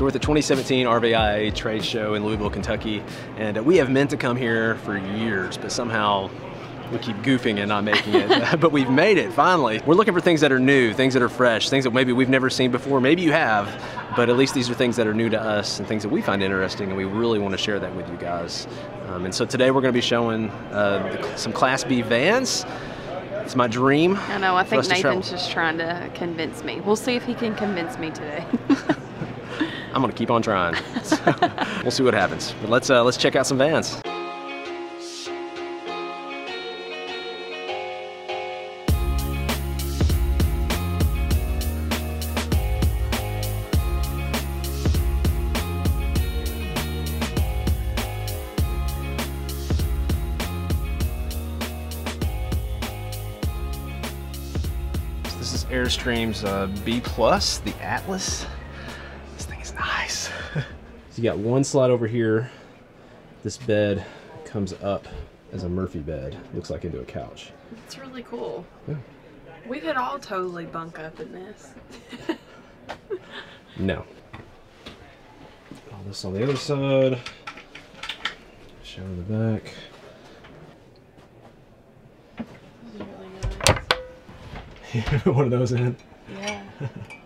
So we're at the 2017 RVIA trade show in Louisville, Kentucky, and uh, we have meant to come here for years, but somehow we keep goofing and not making it. but we've made it finally. We're looking for things that are new, things that are fresh, things that maybe we've never seen before. Maybe you have, but at least these are things that are new to us and things that we find interesting, and we really want to share that with you guys. Um, and so today we're going to be showing uh, some Class B vans. It's my dream. I know. I think us to travel. Nathan's just trying to convince me. We'll see if he can convince me today. I'm gonna keep on trying. So, we'll see what happens. But let's uh, let's check out some vans. This is Airstream's uh, B Plus, the Atlas. You got one slot over here. This bed comes up as a Murphy bed. Looks like into a couch. it's really cool. Yeah. We could all totally bunk up in this. No. All this on the other side. Show in the back. Really nice. one of those in. Yeah.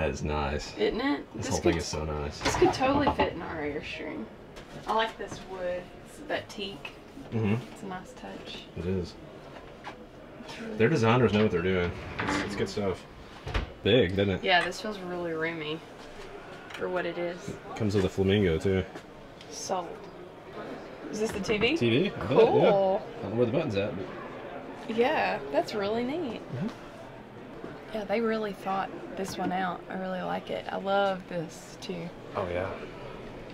That is nice. Isn't it? This, This, whole could, thing is so nice. this could totally fit in our Airstream. I like this wood. It's that teak. hmm It's a nice touch. It is. Their designers know what they're doing. It's, it's good stuff. Big, doesn't it? Yeah, this feels really roomy for what it is. Comes with a flamingo too. Sold. Is this the TV? TV? I bet, yeah. Cool. I don't know where the button's at. But Yeah, that's really neat. Mhm. Yeah, they really thought this one out. I really like it. I love this too. oh yeah.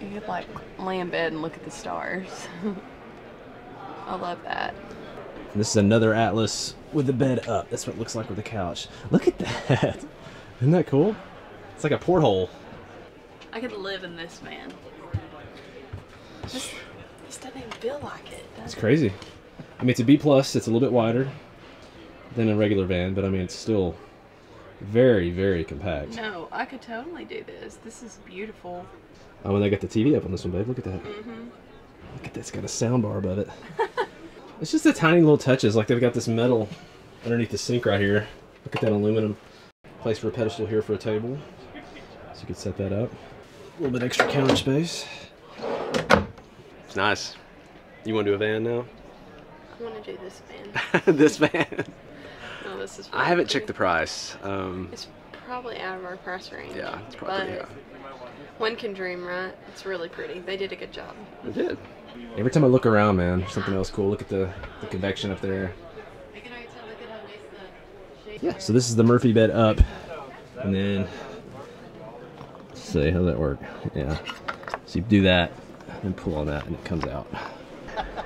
You could like lay in bed and look at the stars. I love that. This is another Atlas with the bed up. That's what it looks like with the couch. Look at that. Isn't that cool? It's like a porthole. I could live in this van. This, this doesn't even feel like it. Does It's it? crazy. I mean, it's a B plus. It's a little bit wider than a regular van, but I mean, it's still very, very compact. No, I could totally do this. This is beautiful. Oh, and they got the TV up on this one, babe. Look at that. Mm-hmm. Look at that. It's got a sound bar above it. it's just the tiny little touches. Like they've got this metal underneath the sink right here. Look at that aluminum. Place for a pedestal here for a table. So you could set that up. A little bit extra counter space. It's nice. You want to do a van now? I want to do this van. this van. No, this is. I haven't checked the price. Um, It's probably out of our price range. yeah, it's probably but yeah. One can dream, right? It's really pretty. They did a good job. I did. Every time I look around, man, something else cool. Look at the, the convection up there. Yeah, so this is the Murphy bed up. And then, let's see, how does that work? Yeah. So you do that, and pull on that, and it comes out.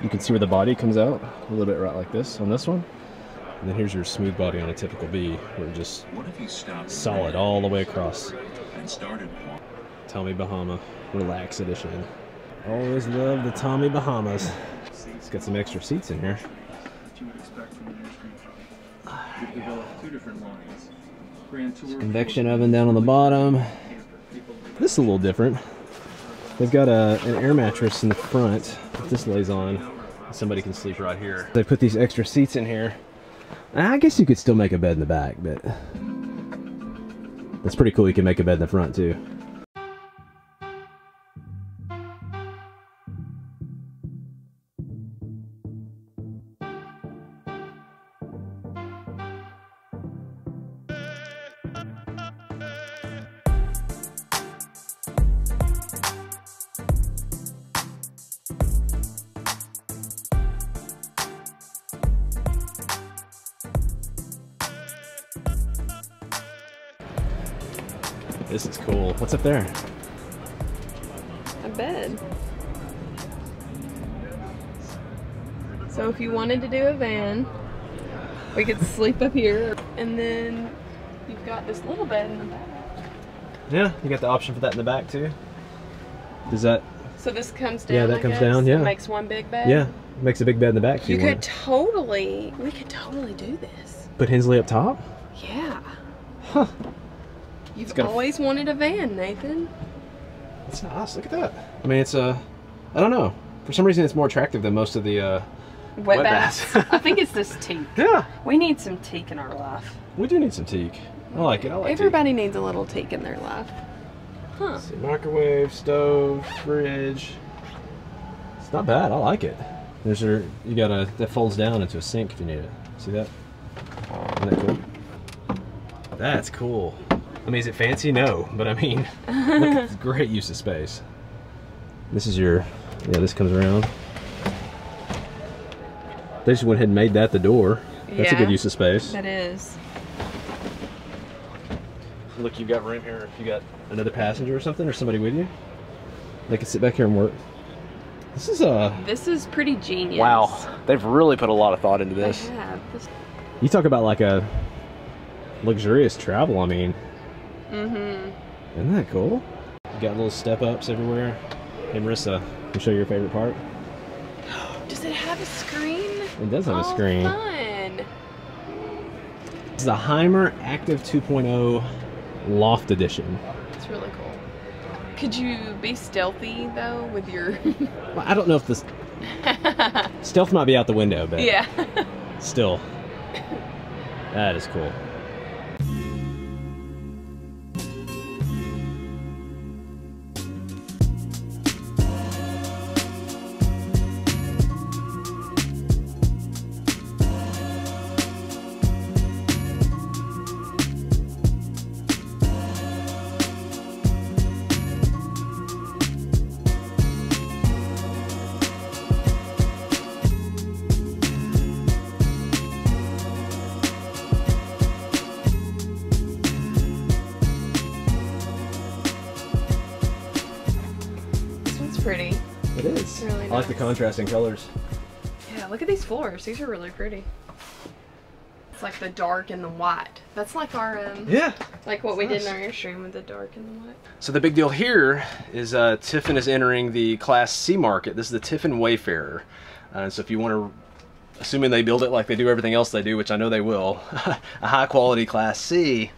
You can see where the body comes out, a little bit right like this on this one. And then here's your smooth body on a typical B, where just What if you solid all the way across. and started walking? Tommy Bahama Relax Edition. Always love the Tommy Bahamas. It's got some extra seats in here. What you would expect from an Airstream truck. We've developed two different lines. Grand Tour. Convection oven down on the bottom. This is a little different. They've got a, an air mattress in the front that this lays on. Somebody can sleep right here. They put these extra seats in here. I guess you could still make a bed in the back, but that's pretty cool. You can make a bed in the front too. This is cool. What's up there? A bed. So if you wanted to do a van, we could sleep up here, and then you've got this little bed in the back. Yeah, you got the option for that in the back too. Does that? So this comes down. Yeah, that I comes guess, down, yeah. makes one big bed. Yeah, makes a big bed in the back. You you, could want. totally. We could totally do this. put Hensley up top. Yeah. Huh. You've got a- always wanted a van, Nathan. It's nice. Look at that. I mean, it's a. I don't know. For some reason, it's more attractive than most of the. Uh, Wet, Wet baths. baths. I think it's this teak. yeah, We need some teak in our life. we do need some teak. I like it. I like teak. Everybody needs a little teak in their life. Huh. See, microwave, stove, fridge. It's not bad. I like it. There's your. You got a that folds down into a sink if you need it. See that? Isn't that cool? That's cool. I mean, is it fancy? No, but I mean, look, it's great use of space. This is your. Yeah, this comes around. They just went ahead and made that the door. That's a good use of space. That is. Look, you got room here if you got another passenger or something, or somebody with you. They can sit back here and work. This is a This is pretty genius. wow. They've really put a lot of thought into They this. have. This, You talk about like a luxurious travel. I mean, mm-hmm. isn't that cool? Got little step ups everywhere. Hey, Marissa, can you show your favorite part? Does it have a screen? It does have a Oh, screen. Fun. This is a Hymer Aktiv 2.0 Loft Edition. It's really cool. Could you be stealthy though with your? Well, I don't know if this stealth might be out the window, but yeah. still, that is cool. Like the contrasting colors. Yeah, look at these floors. These are really pretty. It's like the dark and the white. That's like our um, Yeah. like what we did in our airstream with the dark and the white. So the big deal here is uh, Tiffin is entering the Class C market. This is the Tiffin Wayfarer. Uh, so if you want to, assuming they build it like they do everything else they do, which I know they will, a high quality Class C,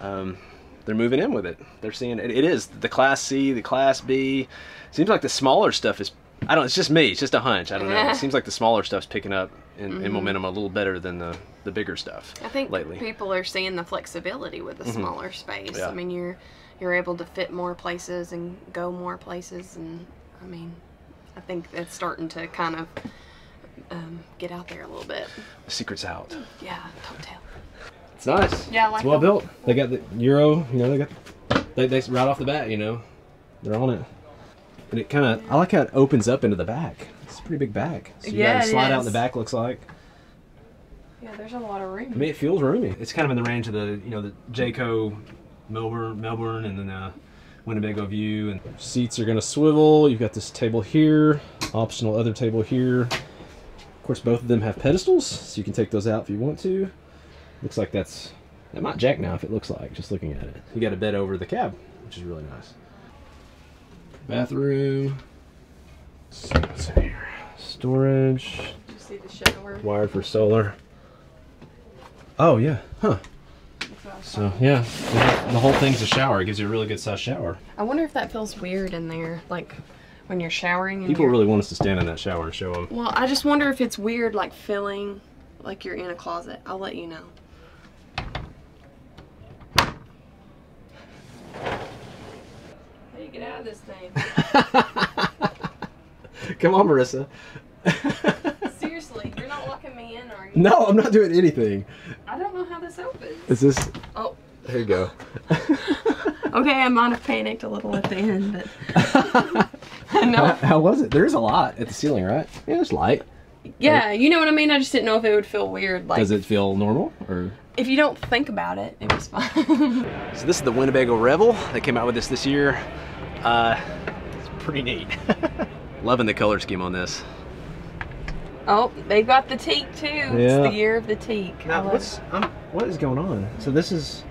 um, they're moving in with it. They're seeing it. It is the Class C, the Class B. Seems like the smaller stuff is. I don't. It's just me. It's just a hunch. I don't know. It seems like the smaller stuff's picking up in, in momentum a little better than the the bigger stuff. I think lately. people are seeing the flexibility with the smaller space. Yeah. I mean, you're you're able to fit more places and go more places, and I mean, I think it's starting to kind of um, get out there a little bit. The secret's out. Yeah, don't tell. It's nice. Yeah, I like it's well them. built. They got the Euro, you know, they got they, they right off the bat, you know, they're on it. And it kind of, I like how it opens up into the back. It's a pretty big back. So you Yeah, got to slide out in the back. Looks like. Yeah, there's a lot of room. I mean, it feels roomy. It's kind of in the range of the, you know, the Jayco Melbourne, Melbourne, and then uh, Winnebago View. And seats are gonna swivel. You've got this table here, optional other table here. Of course, both of them have pedestals, so you can take those out if you want to. Looks like that's that might jack now if it looks like just looking at it. You got a bed over the cab, which is really nice. Bathroom. Let's see what's in here. Storage. Did you see the shower? Wired for solar. Oh yeah, huh? So yeah, the whole thing's a shower. It gives you a really good sized shower. I wonder if that feels weird in there, like when you're showering. People you're- really want us to stand in that shower and show them. Well, I just wonder if it's weird, like feeling like you're in a closet. I'll let you know. How do you get out of this thing? Come on, Marissa. Seriously, you're not locking me in, are you? no, I'm not doing anything. I don't know how this opens. Is this? Oh, There you go. okay. I might have panicked a little at the end, but how, how was it? There is a lot at the ceiling, right? Yeah, there's light. Yeah, you know what I mean. I just didn't know if it would feel weird. Like Does it feel normal or? if you don't think about it, it was fine. So this is the Winnebago Revel. They came out with this this year. Uh, it's pretty neat. Loving the color scheme on this. oh, they got the teak too. Yeah. It's the year of the teak. Now, love what's um, what is going on? So this is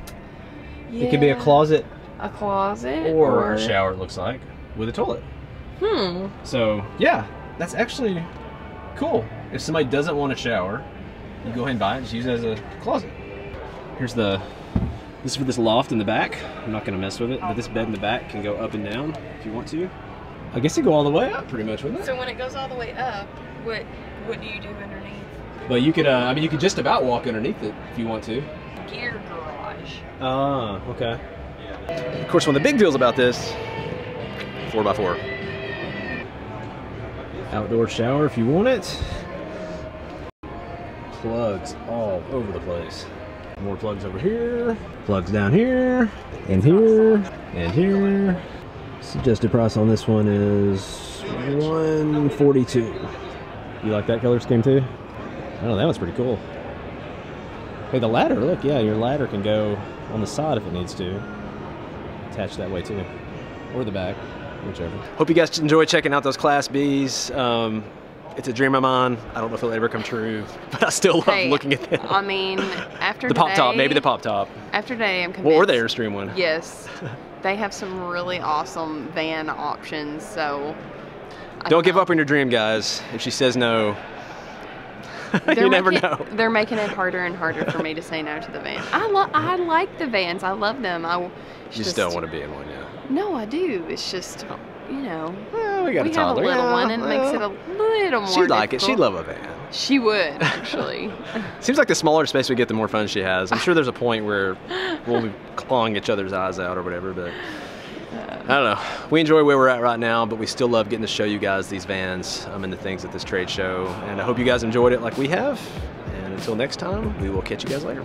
it. it could be a closet a closet or, a shower. It looks like with a toilet. Hmm. So yeah, that's actually cool. If somebody doesn't want a shower, you go ahead and buy it. Just use it as a closet. Here's the This is for this loft in the back. I'm not gonna mess with it, but this bed in the back can go up and down if you want to. I guess it go all the way up pretty much, wouldn't it? So when it goes all the way up, what what do you do underneath? But you could, uh, I mean, you could just about walk underneath it if you want to. Gear garage. Ah, okay. Of course, one of the big deals about this, 4x4. Outdoor shower if you want it. Plugs all over the place. More plugs over here. Plugs down here, and here, and here. Suggested price on this one is 142. You like that color scheme too? Oh, that one's pretty cool. Hey, the ladder, look, yeah, your ladder can go on the side if it needs to. Attach that way too. Or the back, whichever. Hope you guys enjoy checking out those Class Bs. Um, it's a dream of mine. I don't know if it'll ever come true, but I still love Hey, looking at them. I mean, after the pop top, maybe the pop top. After today, I'm convinced. Or the Airstream one. Yes, they have some really awesome van options. So I Don't give up on your dream, guys. If she says no, They're you never making- know. They're making it harder and harder for me to say no to the van. I lo- I like the vans. I love them. I You just don't want to be in one, yeah. No, I do. It's just you know Well, we got we a have a little yeah, one and it makes it a more. She'd like it. She'd love a van. She would actually. Seems like the smaller space we get, the more fun she has. I'm sure there's a point where we'll be clawing each other's eyes out or whatever, but I don't know. We enjoy where we're at right now, but we still love getting to show you guys these vans um, and the things at this trade show. And I hope you guys enjoyed it like we have. And until next time, we will catch you guys later.